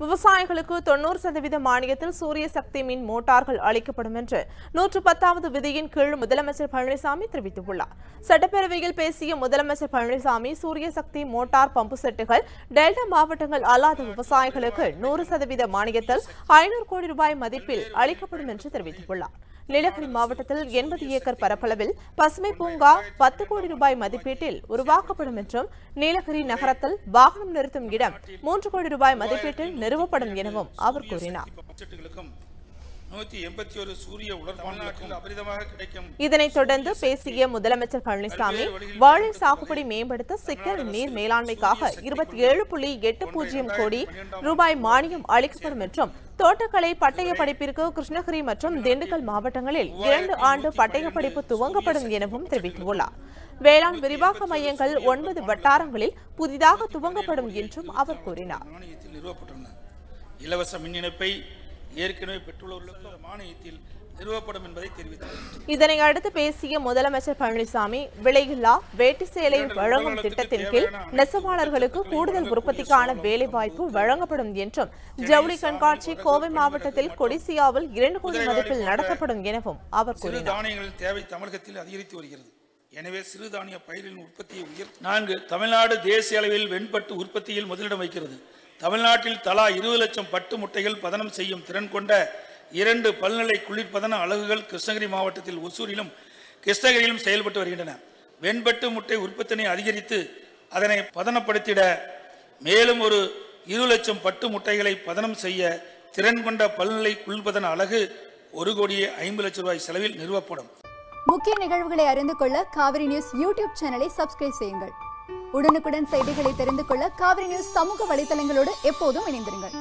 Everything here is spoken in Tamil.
விவசாயிகளுக்கு தொண்ணூறு சதவீத மானியத்தில் சூரிய சக்தி மின் மோட்டார்கள் அளிக்கப்படும் என்று நூற்று பத்தாவது விதியின் கீழ் முதலமைச்சர் பழனிசாமி தெரிவித்துள்ளார். சட்டப்பேரவையில் பேசிய முதலமைச்சர் பழனிசாமி சூரிய சக்தி மோட்டார் பம்பு செட்டுகள் டெல்டா மாவட்டங்கள் அல்லாத விவசாயிகளுக்கு நூறு சதவீத மானியத்தில் ஐநூறு கோடி ரூபாய் மதிப்பில் அளிக்கப்படும் என்று தெரிவித்துள்ளார். நீலகிரி மாவட்டத்தில் எண்பது ஏக்கர் பரப்பளவில் பசுமை பூங்கா பத்து கோடி ரூபாய் மதிப்பீட்டில் உருவாக்கப்படும் என்றும் நீலகிரி நகரத்தில் வாகனம் நிறுத்தும் இடம் மூன்று கோடி ரூபாய் மதிப்பீட்டில் நிறுவப்படும் எனவும் அவர் கூறினார். இதனைத் தொடர்ந்து பேசிய முதலமைச்சர் பழனிசாமி வாழை சாகுபடி மேம்படுத்த சிக்கல் நீர் மேலாண்மைக்காக இருபத்தி ஏழு புள்ளி எட்டு பூஜ்ஜியம் கோடி ரூபாய் மானியம் அளிக்கப்படும் என்றும் தோட்டக்கலை பட்டய படிப்பிற்கு கிருஷ்ணகிரி மற்றும் திண்டுக்கல் மாவட்டங்களில் இரண்டு ஆண்டு பட்டய படிப்பு துவங்கப்படும் எனவும் தெரிவித்துள்ளார். வேளாண் விரிவாக்க மையங்கள் ஒன்பது வட்டாரங்களில் புதிதாக துவங்கப்படும் என்றும் அவர் கூறினார். இலவச மின் இணைப்பை ஏற்கனவே பெற்றுள்ளவர்களுக்கு மானியத்தில் நிறுவப்படும் என்பதை தெரிவித்தார் இதனை அடுத்து பேசிய முதலமைச்சர் பழனிசாமி விலையில்லா வேட்டி சேலை வழங்கும் திட்டத்தின் கீழ் நெசவாளர்களுக்கு கூடுதல் உற்பத்திக்கான வேலைவாய்ப்பு வழங்கப்படும் என்றும் ஜவுளி கண்காட்சி கோவை மாவட்டத்தில் கொடிசியாவில் இரண்டு கோடி மதிப்பில் நடத்தப்படும் எனவும் அவர் கூறினார். தானியங்களின் தேவை தமிழகத்தில் அதிகரித்து வருகிறது. எனவே சிறுதானிய பயிரின் உற்பத்தியை உயர் நான்கு தமிழ்நாடு தேசிய அளவில் வெண்பட்டு உற்பத்தியில் முதலிடம் வைக்கிறது தமிழ்நாட்டில் தலா இருபது லட்சம் பட்டு முட்டைகள் பதனம் செய்யும் திறன் கொண்ட இரண்டு பல்நிலை குளிர்பதன அலகுகள் கிருஷ்ணகிரி மாவட்டத்தில் ஒசூரிலும் கிருஷ்ணகிரியிலும் செயல்பட்டு வருகின்றன. வெண்பட்டு முட்டை உற்பத்தினை அதிகரித்து அதனை பதனப்படுத்திட மேலும் ஒரு இரு லட்சம் பட்டு முட்டைகளை பதனம் செய்ய திறன் கொண்ட பல்நிலை குளிர்பதன அலகு ஒரு கோடியே ஐம்பது லட்சம் ரூபாய் செலவில் நிறுவப்படும். முக்கிய நிகழ்வுகளை அறிந்து கொள்ள காவிரி நியூஸ் யூடியூப் சேனலை சப்ஸ்கிரைப் செய்யுங்கள். உடனுக்குடன் செய்திகளை தெரிந்து கொள்ள காவிரி நியூஸ் சமூக வலைதளங்களோடு எப்போதும் இணைந்திருங்கள்.